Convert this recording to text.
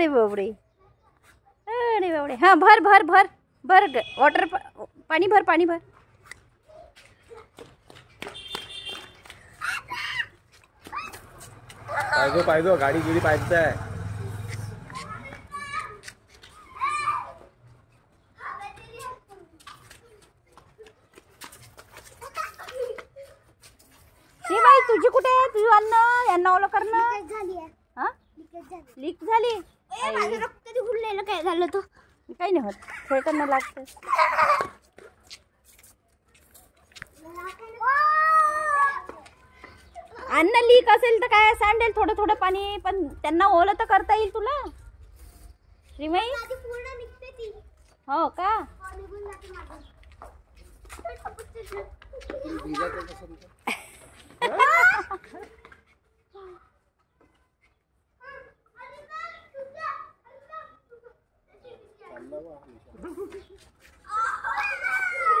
अरे बापरे अरे बापरे हां भर भर भर. भर ग. वॉटर पाणी भर पाणी भर. पाहिजो पाहिजो गाडी गिडी पाहिजे आहे तुझी कुठे? आहे तुझी अन्न यांना ओलं करणं? लीक झाली? ए, माझं रक्त निघून काय झालं तो? काही नाही होत. खेळताना लागतं अन्न लीक असेल तर काय? सांडेल थोडं थोडं पाणी पण त्यांना ओलं तर करता येईल तुला? श्रीमाई माझी पूर्ण निघते ती. हो का?